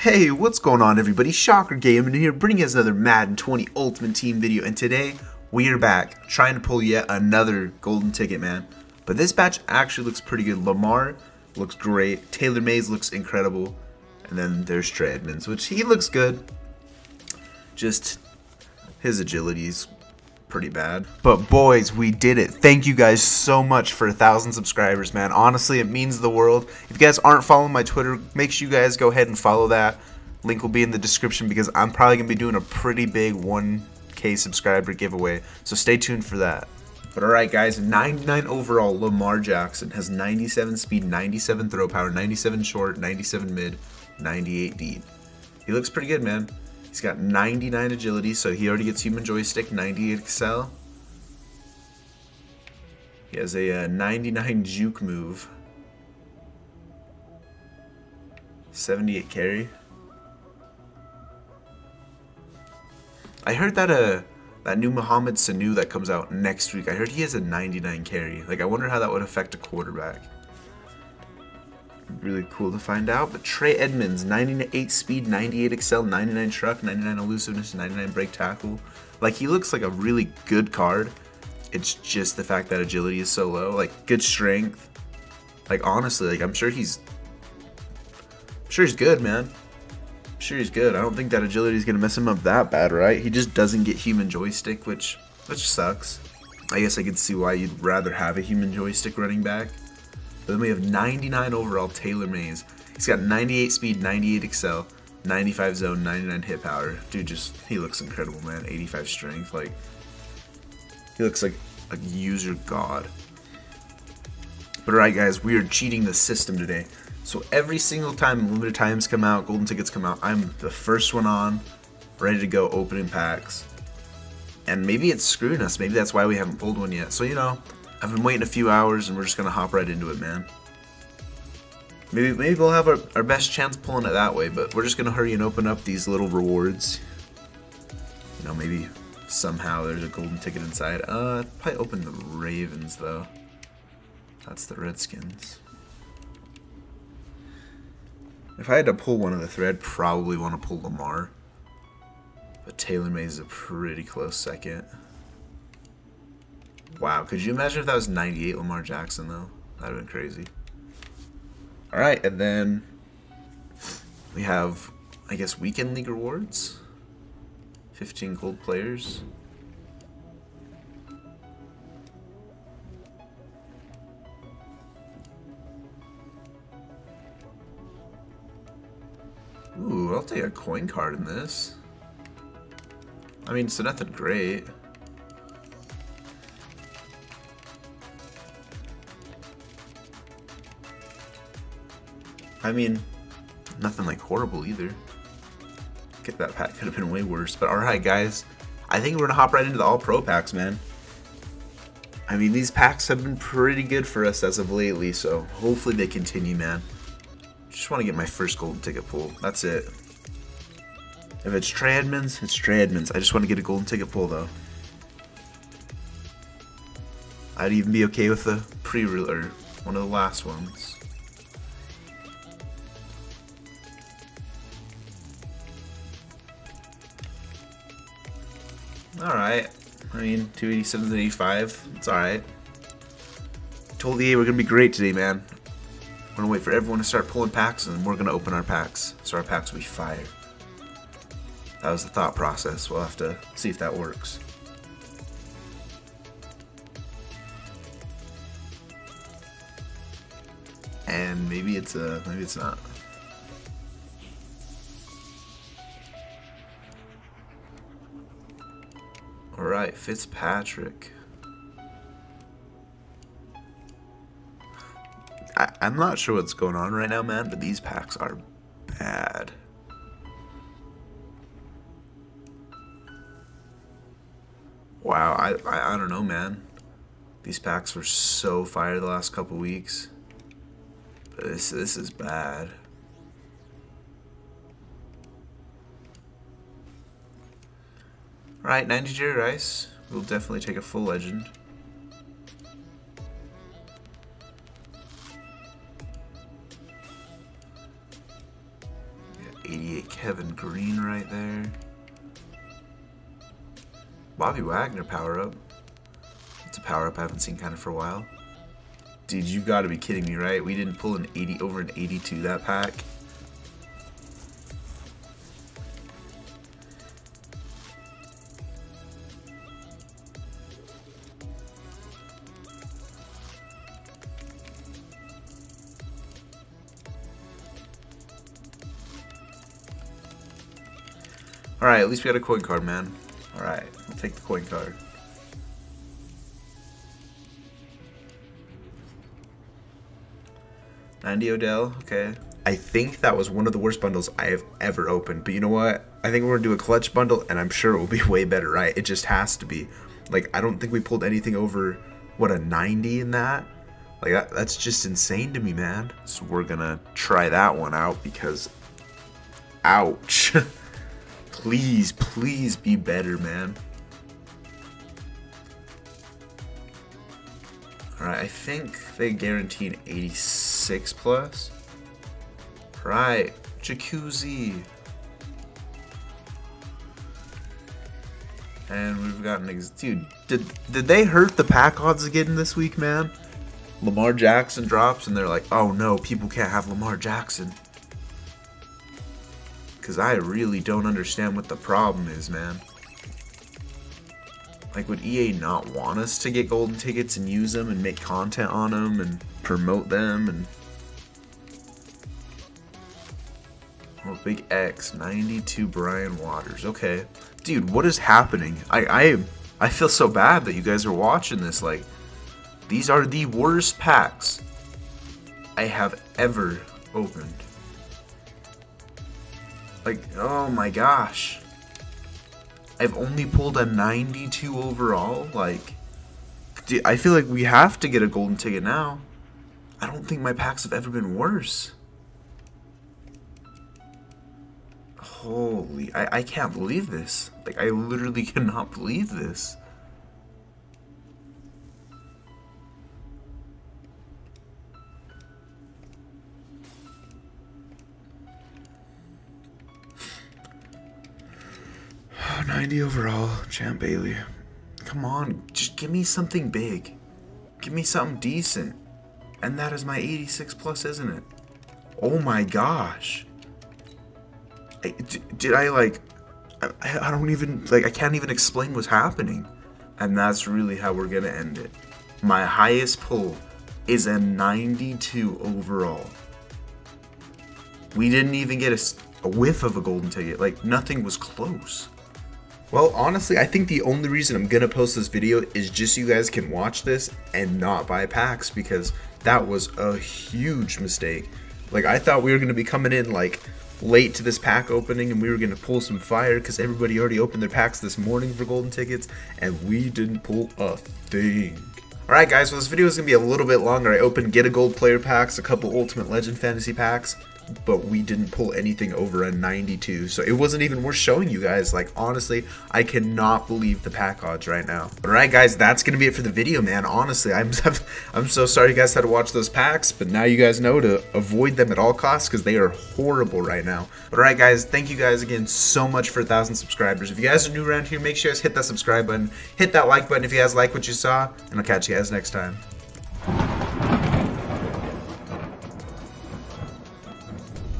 Hey, what's going on everybody? Shocker Gaming here, bringing us another Madden 20 Ultimate Team video, and today we are back trying to pull yet another golden ticket, man. But this batch actually looks pretty good. Lamar looks great, Taylor Mays looks incredible, and then there's Trey Edmunds, which he looks good. Just his agility is pretty bad. But boys, we did it. Thank you guys so much for a thousand subscribers, man. Honestly, it means the world. If you guys aren't following my Twitter, make sure you guys go ahead and follow that. Link will be in the description because I'm probably going to be doing a pretty big 1k subscriber giveaway. So stay tuned for that. But alright guys, 99 overall Lamar Jackson has 97 speed, 97 throw power, 97 short, 97 mid, 98 deep. He looks pretty good, man. He's got 99 agility, so he already gets human joystick, 98 excel. He has a uh, 99 juke move. 78 carry. I heard that uh that new Mohamed Sanu that comes out next week. I heard he has a 99 carry. Like I wonder how that would affect a quarterback really cool to find out. But Trey Edmunds, 98 speed, 98 excel, 99 truck, 99 elusiveness, 99 break tackle. Like he looks like a really good card. It's just the fact that agility is so low. Like good strength. Like honestly, like I'm sure he's I'm sure he's good, man. I'm sure he's good. I don't think that agility is gonna mess him up that bad, right? He just doesn't get human joystick, which which sucks. I guess I could see why you'd rather have a human joystick running back. But then we have 99 overall Taylor Mays. He's got 98 speed, 98 excel, 95 zone, 99 hit power. Dude, just, he looks incredible, man. 85 strength. Like, he looks like a user god. But alright, guys, we are cheating the system today. So every single time limited times come out, golden tickets come out, I'm the first one on, ready to go opening packs. And maybe it's screwing us. Maybe that's why we haven't pulled one yet. So, you know, I've been waiting a few hours and we're just gonna hop right into it, man. Maybe maybe we'll have our, our best chance pulling it that way, but we're just gonna hurry and open up these little rewards. You know, maybe somehow there's a golden ticket inside. Uh, probably open the Ravens though. That's the Redskins. If I had to pull one of the three, I'd probably want to pull Lamar. But Taylor Mays is a pretty close second. Wow, could you imagine if that was 98 Lamar Jackson, though? That would have been crazy. Alright, and then we have, I guess, Weekend League rewards. 15 gold players. Ooh, I'll take a coin card in this. I mean, so nothing great. I mean, nothing like horrible either. Get that pack could have been way worse. But alright, guys. I think we're to hop right into the all-pro packs, man. I mean, these packs have been pretty good for us as of lately, so hopefully they continue, man. Just want to get my first golden ticket pull. That's it. If it's Trey Edmunds, it's Trey Edmunds. I just want to get a golden ticket pull, though. I'd even be okay with the pre or one of the last ones. Alright. I mean, 287 to 85. It's alright. Told the A we're going to be great today, man. We're going to wait for everyone to start pulling packs, and we're going to open our packs. So our packs will be fire. That was the thought process. We'll have to see if that works. And maybe it's a, maybe it's not. Alright, Fitzpatrick. I, I'm not sure what's going on right now, man, but these packs are bad. Wow, I, I, I don't know, man. These packs were so fire the last couple weeks. But this this is bad. Right, 90 Jerry Rice. We'll definitely take a full legend. 88 Kevin Greene right there. Bobby Wagner power up. It's a power up I haven't seen kind of for a while. Dude, you gotta be kidding me, right? We didn't pull an 80 over an 82 that pack. Alright, at least we got a coin card, man. Alright, I'll take the coin card. 90 Odell, okay. I think that was one of the worst bundles I have ever opened. But you know what? I think we're to do a clutch bundle, and I'm sure it will be way better, right? It just has to be. Like, I don't think we pulled anything over, what, a 90 in that? Like, that, that's just insane to me, man. So we're going to try that one out because, ouch. please, please be better, man. Alright, I think they guaranteed 86 plus. Right, jacuzzi. And we've got ex dude. Did did they hurt the pack odds again this week, man? Lamar Jackson drops, and they're like, "Oh no, people can't have Lamar Jackson." Because I really don't understand what the problem is, man. Like, would EA not want us to get golden tickets and use them and make content on them and promote them and... Oh, big X, 92 Brian Waters. Okay. Dude, what is happening? I, I, I feel so bad that you guys are watching this. Like, these are the worst packs I have ever opened. Like, oh my gosh. I've only pulled a 92 overall. Like, I feel like we have to get a golden ticket now. I don't think my packs have ever been worse. Holy, I, I can't believe this. Like, I literally cannot believe this. 90 overall, Champ Bailey. Come on, just give me something big. Give me something decent. And that is my 86 plus, isn't it? Oh my gosh. I, did I like... I, I don't even... Like, I can't even explain what's happening. And that's really how we're going to end it. My highest pull is a 92 overall. We didn't even get a, a whiff of a golden ticket. Like, nothing was close. Well, honestly, I think the only reason I'm to post this video is just so you guys can watch this and not buy packs because that was a huge mistake. Like, I thought we were to be coming in, like, late to this pack opening and we were to pull some fire because everybody already opened their packs this morning for golden tickets and we didn't pull a thing. Alright guys, well this video is going to be a little bit longer. I opened Get a Gold player packs, a couple Ultimate Legend fantasy packs, but we didn't pull anything over a 92 so it wasn't even worth showing you guys. Like honestly i cannot believe the pack odds right now. All right guys that's gonna be it for the video man. Honestly i'm i'm so sorry you guys had to watch those packs but now you guys know to avoid them at all costs because they are horrible right now. All right guys thank you guys again so much for a thousand subscribers. If you guys are new around here make sure you guys hit that subscribe button hit that like button if you guys like what you saw and i'll catch you guys next time